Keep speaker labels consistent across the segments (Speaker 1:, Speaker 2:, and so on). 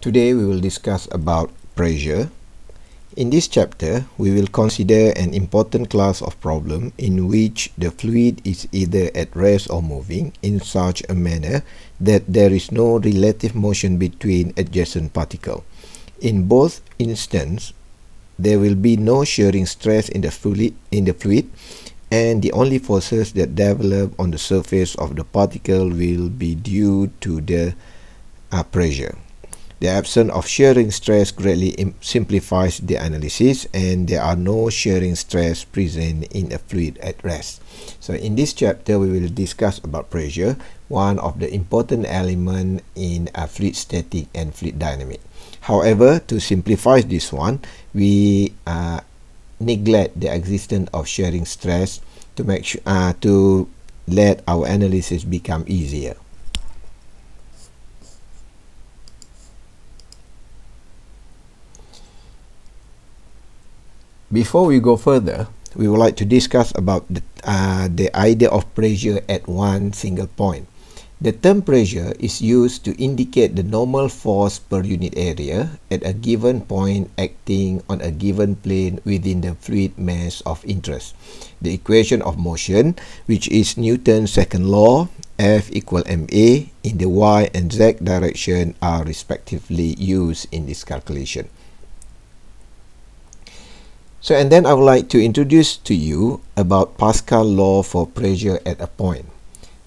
Speaker 1: Today we will discuss about pressure. In this chapter, we will consider an important class of problem in which the fluid is either at rest or moving in such a manner that there is no relative motion between adjacent particles. In both instances, there will be no shearing stress in the fluid, in the fluid and the only forces that develop on the surface of the particle will be due to the uh, pressure. The absence of shearing stress greatly simplifies the analysis and there are no shearing stress present in a fluid at rest. So in this chapter we will discuss about pressure, one of the important element in a fluid static and fluid dynamic. However, to simplify this one, we uh, neglect the existence of shearing stress to make sure uh, to let our analysis become easier. Before we go further, we would like to discuss about the, uh, the idea of pressure at one single point. The term pressure is used to indicate the normal force per unit area at a given point acting on a given plane within the fluid mass of interest. The equation of motion, which is Newton's second law, F equal ma in the y and z direction are respectively used in this calculation. So and then I would like to introduce to you about Pascal law for pressure at a point.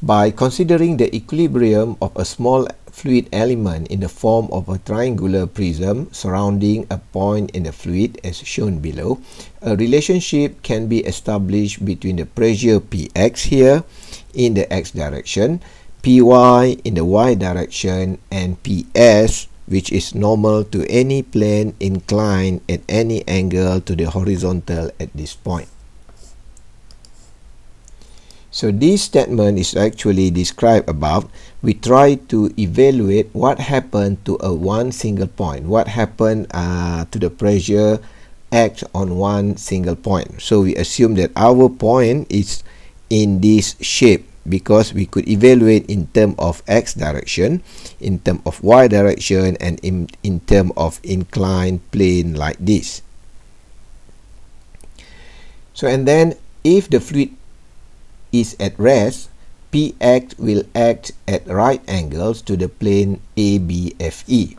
Speaker 1: By considering the equilibrium of a small fluid element in the form of a triangular prism surrounding a point in the fluid as shown below, a relationship can be established between the pressure Px here in the x direction, Py in the y direction and Ps which is normal to any plane inclined at any angle to the horizontal at this point. So this statement is actually described above. We try to evaluate what happened to a one single point. What happened uh, to the pressure acts on one single point. So we assume that our point is in this shape because we could evaluate in term of x direction in term of y direction and in, in term of inclined plane like this. So and then if the fluid is at rest px will act at right angles to the plane ABFE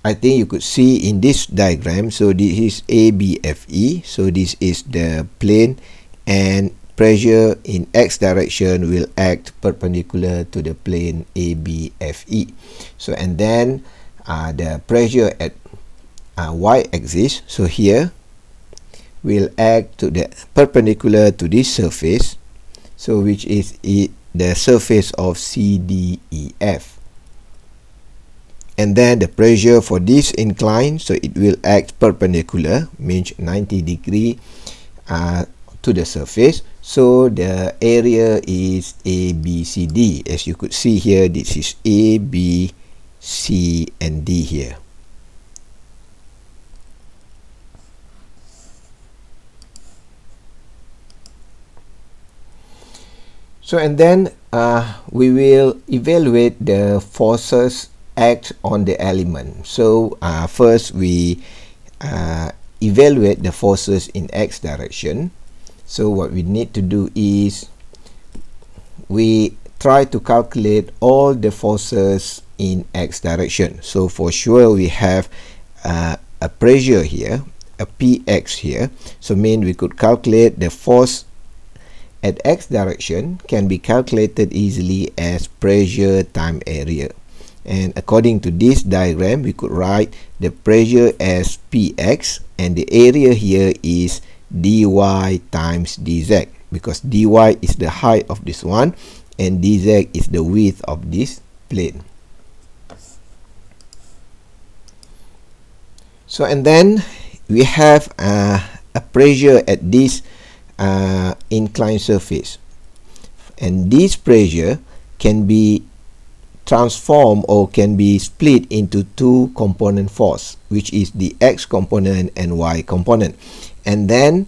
Speaker 1: I think you could see in this diagram so this is ABFE so this is the plane and pressure in x direction will act perpendicular to the plane ABFE. So and then uh, the pressure at uh, y axis, so here will act to the perpendicular to this surface, so which is it, the surface of CDEF. And then the pressure for this incline, so it will act perpendicular, means 90 degree uh, to the surface. So the area is A, B, C, D. As you could see here, this is A, B, C, and D here. So and then uh, we will evaluate the forces act on the element. So uh, first we uh, evaluate the forces in x direction. So what we need to do is we try to calculate all the forces in x direction. So for sure we have uh, a pressure here, a px here. So mean we could calculate the force at x direction can be calculated easily as pressure time area. And according to this diagram, we could write the pressure as px and the area here is dy times dz because dy is the height of this one and dz is the width of this plane. So and then we have uh, a pressure at this uh, inclined surface and this pressure can be transformed or can be split into two component force which is the x component and y component and then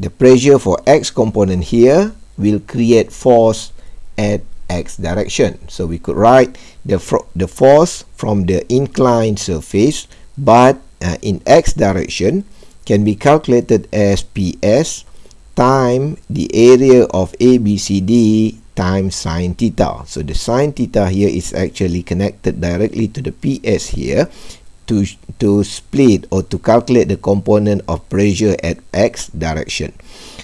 Speaker 1: the pressure for x component here will create force at x direction. So we could write the, the force from the inclined surface but uh, in x direction can be calculated as PS time the area of ABCD times sine theta. So the sine theta here is actually connected directly to the PS here to, to split or to calculate the component of pressure at x direction.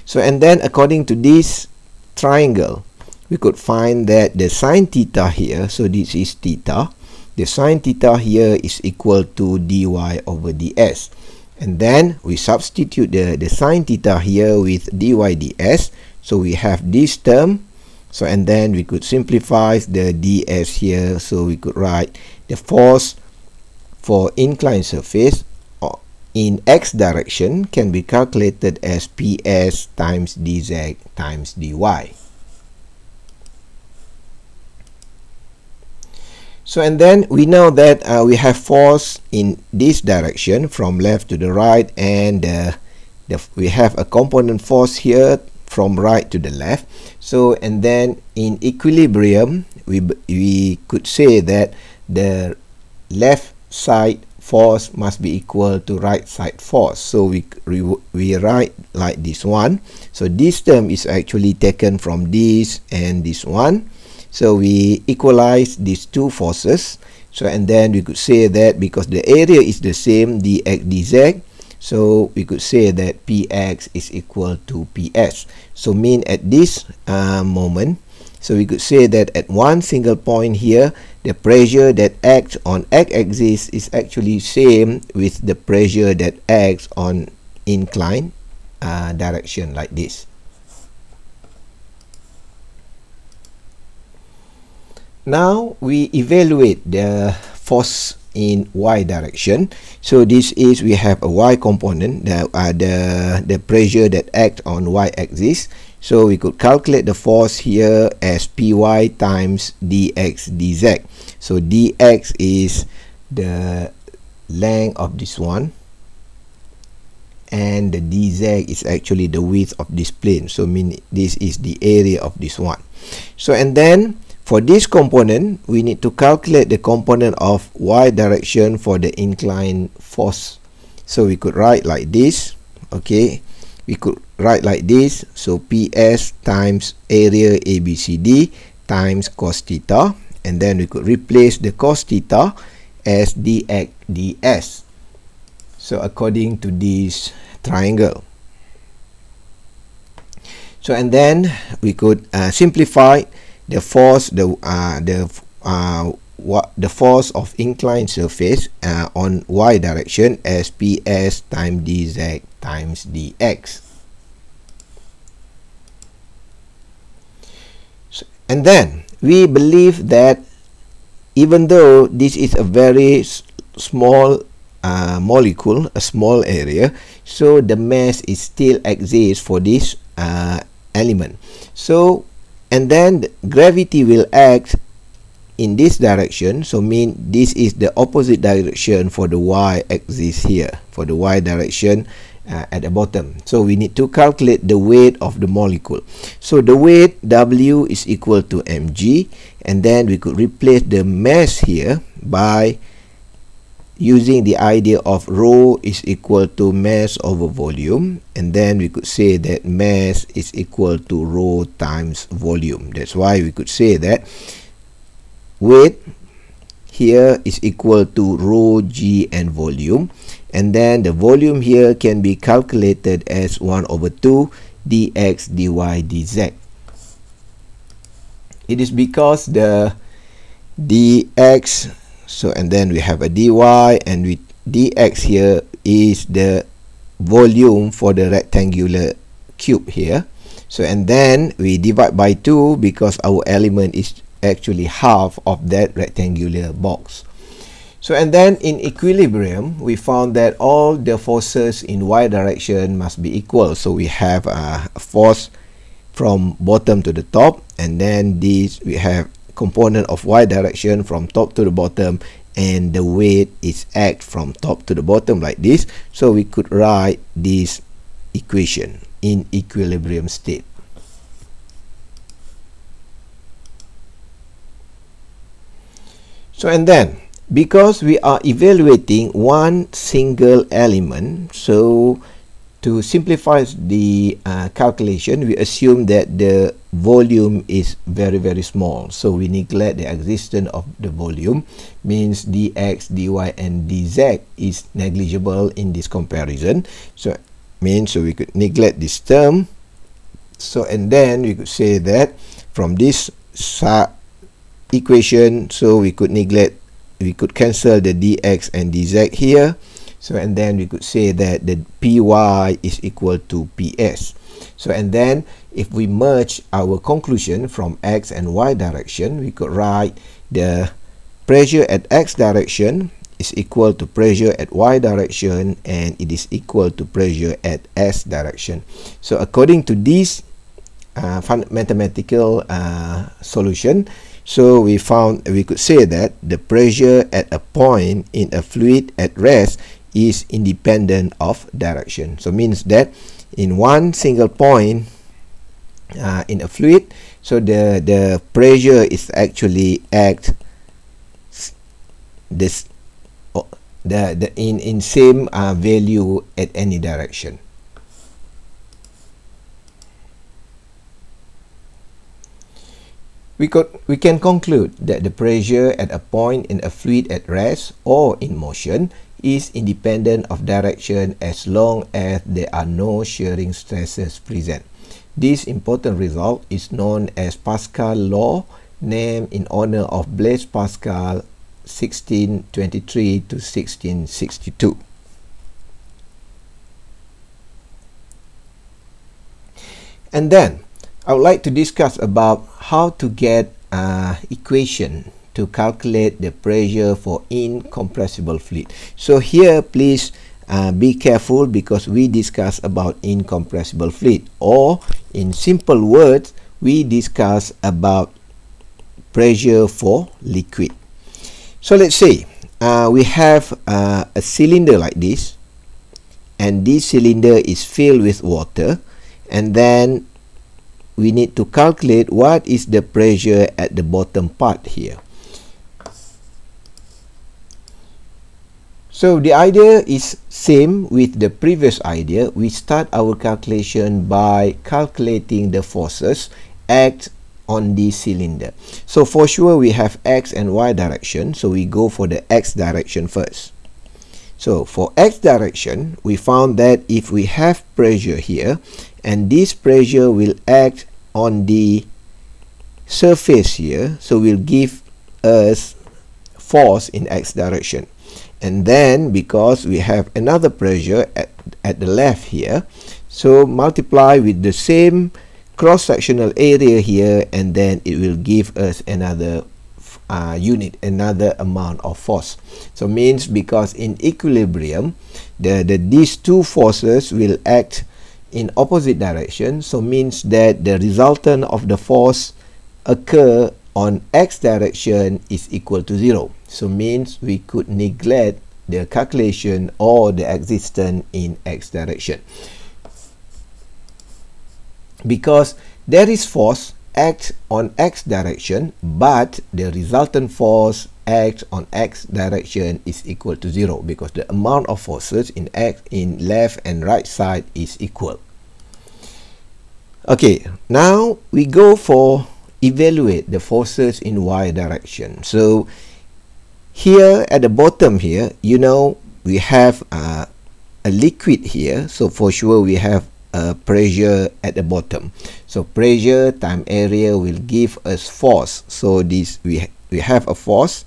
Speaker 1: So and then according to this triangle, we could find that the sine theta here, so this is theta, the sine theta here is equal to dy over ds. And then we substitute the, the sine theta here with dy ds. So we have this term. So and then we could simplify the ds here. So we could write the force for inclined surface in x direction can be calculated as ps times dz times dy So and then we know that uh, we have force in this direction from left to the right and uh, the, we have a component force here from right to the left. So and then in equilibrium we, we could say that the left side force must be equal to right side force. So we, we, write like this one. So this term is actually taken from this and this one so we equalize these two forces. So and then we could say that because the area is the same dx dz, so we could say that px is equal to ps. So mean at this uh, moment, so we could say that at one single point here, the pressure that acts on x-axis is actually same with the pressure that acts on inclined uh, direction like this. Now we evaluate the force in y direction. So this is we have a y component that are the the pressure that acts on y axis. So we could calculate the force here as py times dx dz. So dx is the length of this one and the dz is actually the width of this plane so mean this is the area of this one so and then For this component, we need to calculate the component of y direction for the inclined force. So we could write like this. Okay, we could write like this. So PS times area ABCD times cos theta. And then we could replace the cos theta as dx ds. So according to this triangle. So and then we could uh, simplify the force the uh, the uh, the force of inclined surface uh, on y direction as ps times dz times dx. So, and then we believe that even though this is a very small uh, molecule a small area so the mass is still exists for this uh, element. So and then gravity will act in this direction so mean this is the opposite direction for the y axis here for the y direction uh, at the bottom. So we need to calculate the weight of the molecule. So the weight w is equal to mg and then we could replace the mass here by using the idea of rho is equal to mass over volume and then we could say that mass is equal to rho times volume. That's why we could say that weight here is equal to rho g and volume. And then the volume here can be calculated as 1 over 2 dx dy dz. It is because the dx so and then we have a dy and with dx here is the volume for the rectangular cube here. So and then we divide by 2 because our element is actually half of that rectangular box. So and then in equilibrium we found that all the forces in y direction must be equal. So we have a force from bottom to the top and then this we have component of y direction from top to the bottom and the weight is act from top to the bottom like this. So we could write this equation in equilibrium state So and then because we are evaluating one single element so to simplify the uh, calculation we assume that the volume is very very small. So we neglect the existence of the volume means dx dy and dz is negligible in this comparison. So means so we could neglect this term. So and then we could say that from this equation so we could neglect we could cancel the dx and dz here. So and then we could say that the py is equal to ps. So and then if we merge our conclusion from x and y direction we could write the pressure at x direction is equal to pressure at y direction and it is equal to pressure at s direction. So according to this uh, mathematical uh, solution so we found we could say that the pressure at a point in a fluid at rest is independent of direction. So means that in one single point uh, in a fluid, so the the pressure is actually act this the the in in same uh, value at any direction. We, could, we can conclude that the pressure at a point in a fluid at rest or in motion is independent of direction as long as there are no shearing stresses present. This important result is known as Pascal law, named in honor of Blaise Pascal 1623 to 1662. And then I would like to discuss about how to get uh, equation to calculate the pressure for incompressible fluid. So here please uh, be careful because we discuss about incompressible fluid or in simple words we discuss about pressure for liquid. So let's say uh, we have uh, a cylinder like this and this cylinder is filled with water and then we need to calculate what is the pressure at the bottom part here. So the idea is same with the previous idea. We start our calculation by calculating the forces act on the cylinder. So for sure we have x and y direction. So we go for the x direction first. So for x direction, we found that if we have pressure here, and this pressure will act on the surface here. So will give us force in x direction. And then because we have another pressure at, at the left here so multiply with the same cross-sectional area here and then it will give us another uh, unit another amount of force. So means because in equilibrium the, the these two forces will act in opposite direction so means that the resultant of the force occur on x direction is equal to zero. So means we could neglect the calculation or the existence in x direction. Because there is force act on x direction but the resultant force act on x direction is equal to zero because the amount of forces in x in left and right side is equal. Okay now we go for evaluate the forces in y direction. So here at the bottom here you know we have uh, a liquid here. So for sure we have a pressure at the bottom. So pressure time area will give us force. So this we we have a force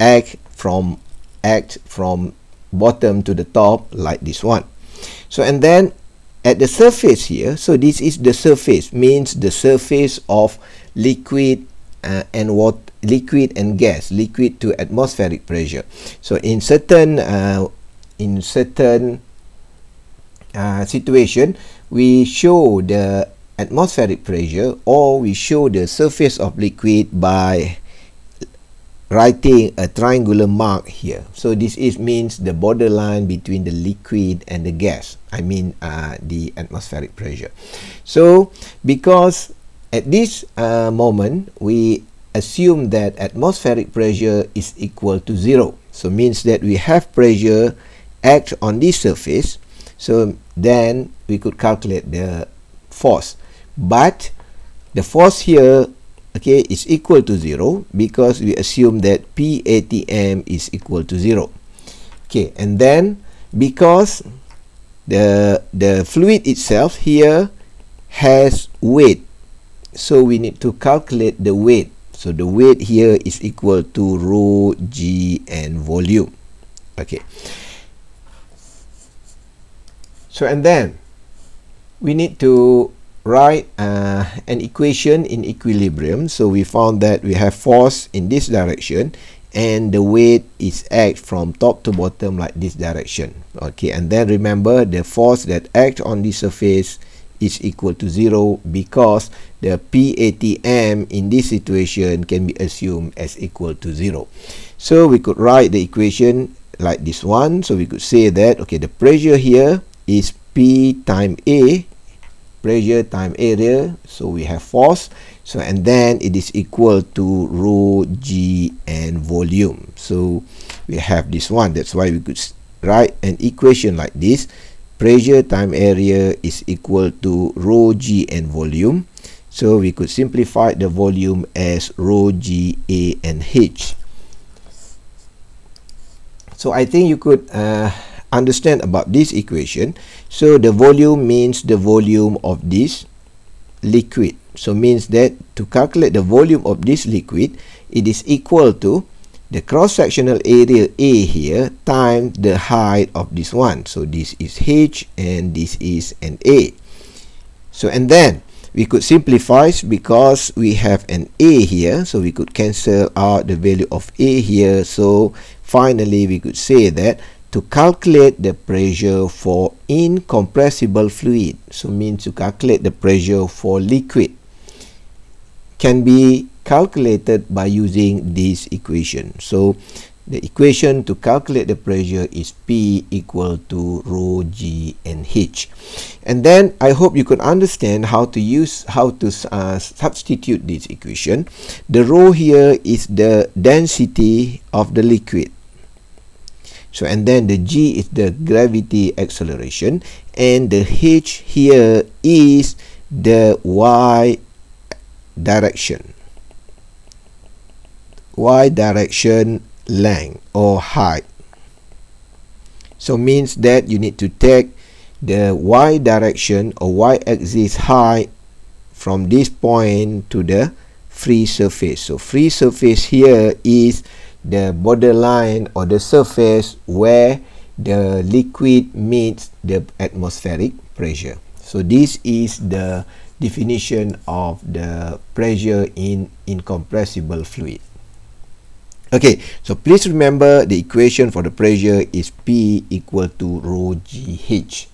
Speaker 1: act from act from bottom to the top like this one. So and then at the surface here so this is the surface means the surface of liquid uh, and what liquid and gas liquid to atmospheric pressure. So in certain uh, in certain uh, situation we show the atmospheric pressure or we show the surface of liquid by writing a triangular mark here so this is means the borderline between the liquid and the gas i mean uh, the atmospheric pressure so because at this uh, moment we assume that atmospheric pressure is equal to zero. So means that we have pressure act on this surface. So then we could calculate the force. But the force here okay is equal to zero because we assume that PATM is equal to zero. Okay, and then because the the fluid itself here has weight so we need to calculate the weight. So the weight here is equal to rho g and volume. Okay. So and then we need to write uh, an equation in equilibrium. So we found that we have force in this direction and the weight is act from top to bottom like this direction. Okay and then remember the force that act on the surface is equal to zero because the PATM in this situation can be assumed as equal to zero. So we could write the equation like this one. So we could say that okay the pressure here is P time A pressure time area. So we have force. So and then it is equal to rho g and volume. So we have this one. That's why we could write an equation like this. Pressure time area is equal to rho g and volume. So we could simplify the volume as rho g a and h. So i think you could uh, understand about this equation. So the volume means the volume of this liquid. So means that to calculate the volume of this liquid it is equal to the cross sectional area A here times the height of this one. So this is H and this is an A. So and then we could simplify because we have an A here. So we could cancel out the value of A here. So finally we could say that to calculate the pressure for incompressible fluid so means to calculate the pressure for liquid can be calculated by using this equation so the equation to calculate the pressure is P equal to rho G and H. And then I hope you can understand how to use, how to uh, substitute this equation. The rho here is the density of the liquid. So and then the g is the gravity acceleration and the h here is the y direction. Y direction length or height. So means that you need to take the y direction or y axis height from this point to the free surface. So free surface here is the borderline or the surface where the liquid meets the atmospheric pressure. So this is the definition of the pressure in incompressible fluid. Okay, so please remember the equation for the pressure is P equal to rho GH.